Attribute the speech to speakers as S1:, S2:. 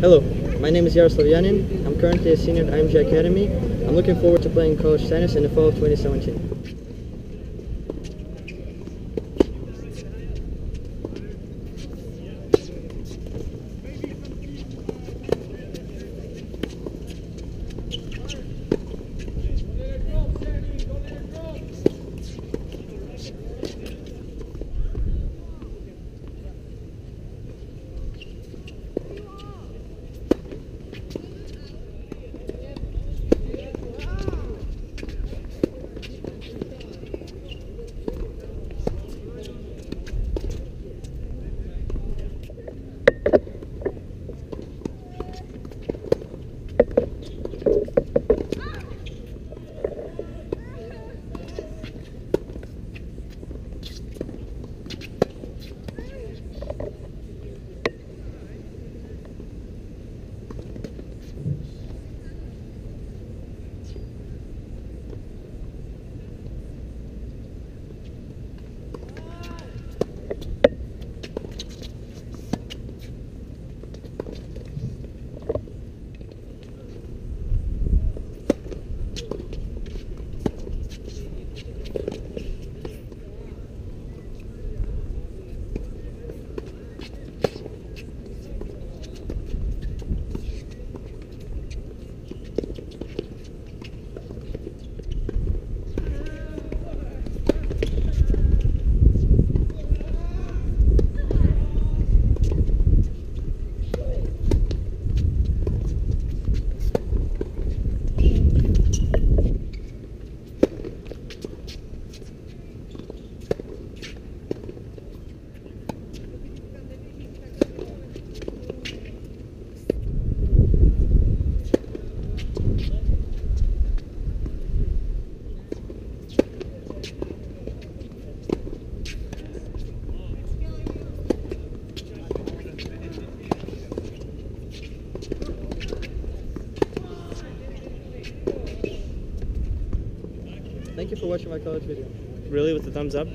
S1: Hello, my name is Yaroslav Yanin. I'm currently a senior at IMG Academy. I'm looking forward to playing college tennis in the fall of 2017. Thank you for watching my college video.
S2: Really, with the thumbs up?